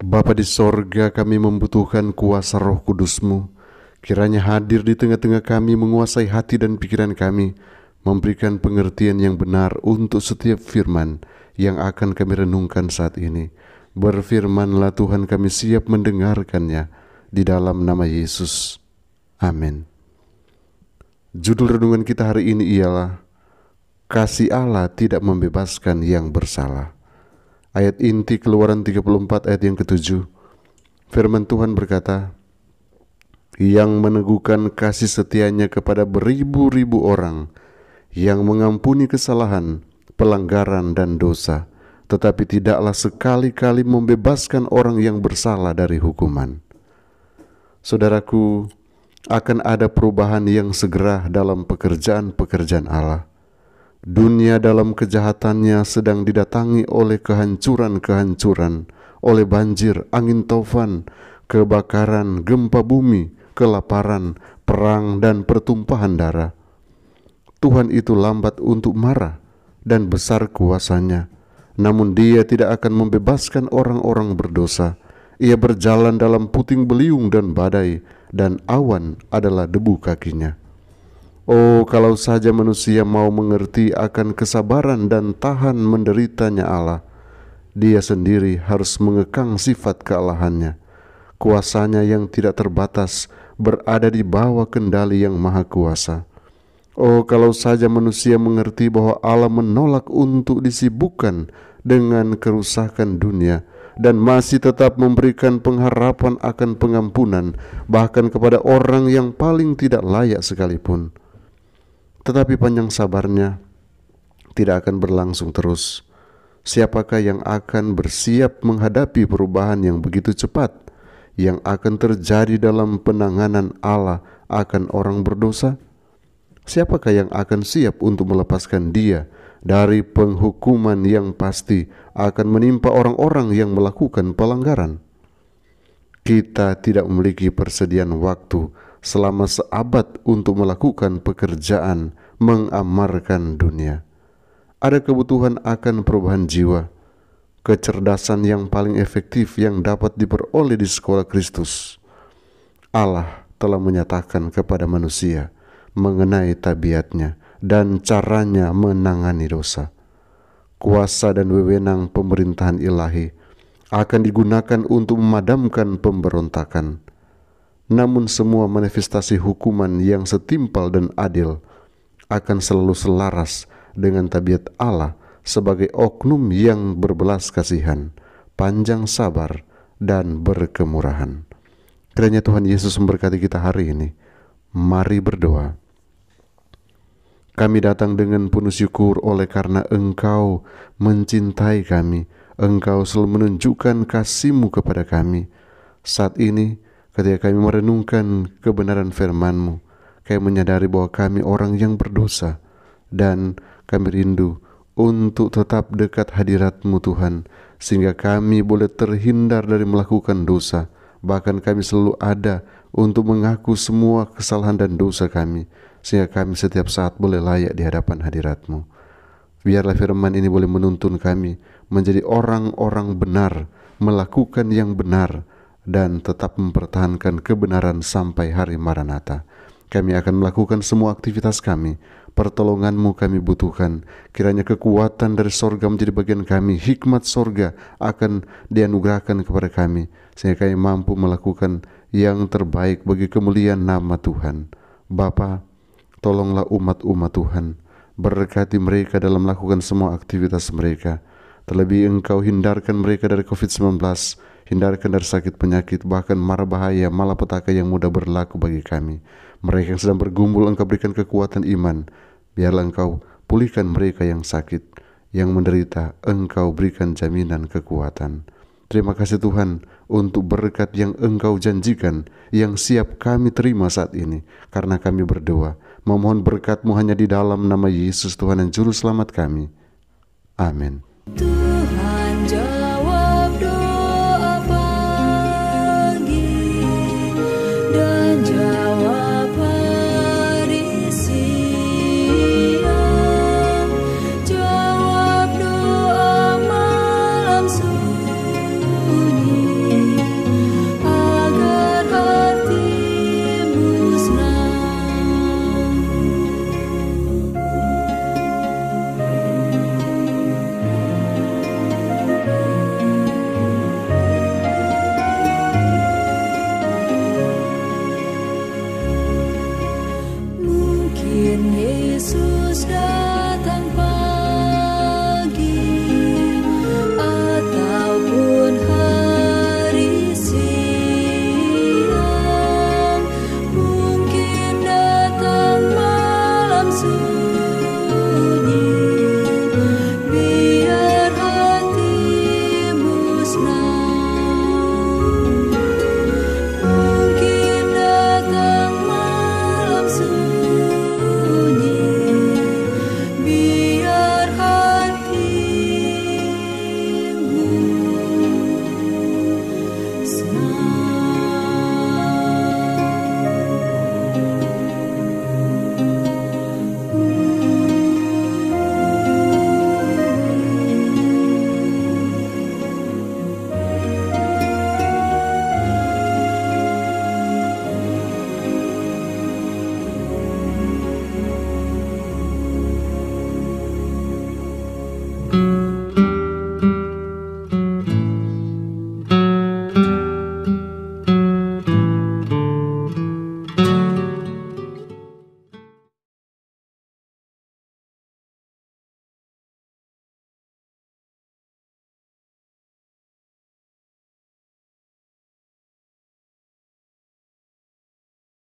Bapa di sorga kami membutuhkan kuasa roh kudusmu. Kiranya hadir di tengah-tengah kami menguasai hati dan pikiran kami. Memberikan pengertian yang benar untuk setiap firman yang akan kami renungkan saat ini. Berfirmanlah Tuhan kami siap mendengarkannya di dalam nama Yesus. Amin. Judul renungan kita hari ini ialah Kasih Allah tidak membebaskan yang bersalah. Ayat inti keluaran 34 ayat yang ketujuh. Firman Tuhan berkata, Yang meneguhkan kasih setianya kepada beribu-ribu orang, yang mengampuni kesalahan, pelanggaran, dan dosa, tetapi tidaklah sekali-kali membebaskan orang yang bersalah dari hukuman. Saudaraku, akan ada perubahan yang segera dalam pekerjaan-pekerjaan Allah. Dunia dalam kejahatannya sedang didatangi oleh kehancuran-kehancuran, oleh banjir, angin taufan, kebakaran, gempa bumi, kelaparan, perang, dan pertumpahan darah. Tuhan itu lambat untuk marah dan besar kuasanya, namun Dia tidak akan membebaskan orang-orang berdosa. Ia berjalan dalam puting beliung dan badai, dan awan adalah debu kakinya. Oh, kalau saja manusia mau mengerti akan kesabaran dan tahan menderitanya Allah, dia sendiri harus mengekang sifat kealahannya. Kuasanya yang tidak terbatas berada di bawah kendali yang maha kuasa. Oh, kalau saja manusia mengerti bahwa Allah menolak untuk disibukkan dengan kerusakan dunia dan masih tetap memberikan pengharapan akan pengampunan bahkan kepada orang yang paling tidak layak sekalipun tetapi panjang sabarnya tidak akan berlangsung terus. Siapakah yang akan bersiap menghadapi perubahan yang begitu cepat yang akan terjadi dalam penanganan Allah akan orang berdosa? Siapakah yang akan siap untuk melepaskan dia dari penghukuman yang pasti akan menimpa orang-orang yang melakukan pelanggaran? Kita tidak memiliki persediaan waktu selama seabad untuk melakukan pekerjaan mengamarkan dunia. Ada kebutuhan akan perubahan jiwa, kecerdasan yang paling efektif yang dapat diperoleh di sekolah Kristus. Allah telah menyatakan kepada manusia mengenai tabiatnya dan caranya menangani dosa. Kuasa dan wewenang pemerintahan ilahi akan digunakan untuk memadamkan pemberontakan namun semua manifestasi hukuman yang setimpal dan adil akan selalu selaras dengan tabiat Allah sebagai oknum yang berbelas kasihan, panjang sabar, dan berkemurahan. Kiranya Tuhan Yesus memberkati kita hari ini. Mari berdoa. Kami datang dengan penuh syukur oleh karena Engkau mencintai kami. Engkau selalu menunjukkan kasih-Mu kepada kami. Saat ini, Ketika kami merenungkan kebenaran firman-Mu, kami menyadari bahwa kami orang yang berdosa dan kami rindu untuk tetap dekat hadirat-Mu Tuhan, sehingga kami boleh terhindar dari melakukan dosa. Bahkan kami selalu ada untuk mengaku semua kesalahan dan dosa kami, sehingga kami setiap saat boleh layak di hadapan hadirat-Mu. Biarlah firman ini boleh menuntun kami menjadi orang-orang benar, melakukan yang benar, dan tetap mempertahankan kebenaran sampai hari Maranatha. Kami akan melakukan semua aktivitas kami. Pertolonganmu kami butuhkan. Kiranya kekuatan dari sorga menjadi bagian kami. Hikmat sorga akan dianugerahkan kepada kami. Sehingga kami mampu melakukan yang terbaik bagi kemuliaan nama Tuhan. Bapa, tolonglah umat-umat Tuhan. Berkati mereka dalam melakukan semua aktivitas mereka. Terlebih engkau hindarkan mereka dari COVID-19 Hindarkan dari sakit penyakit, bahkan mara bahaya, malapetaka yang mudah berlaku bagi kami. Mereka yang sedang bergumul, engkau berikan kekuatan iman. Biarlah engkau pulihkan mereka yang sakit, yang menderita, engkau berikan jaminan kekuatan. Terima kasih Tuhan untuk berkat yang Engkau janjikan yang siap kami terima saat ini karena kami berdoa memohon berkat-Mu hanya di dalam nama Yesus Tuhan dan Juru Selamat kami. Amin. Tuhan jauh stars.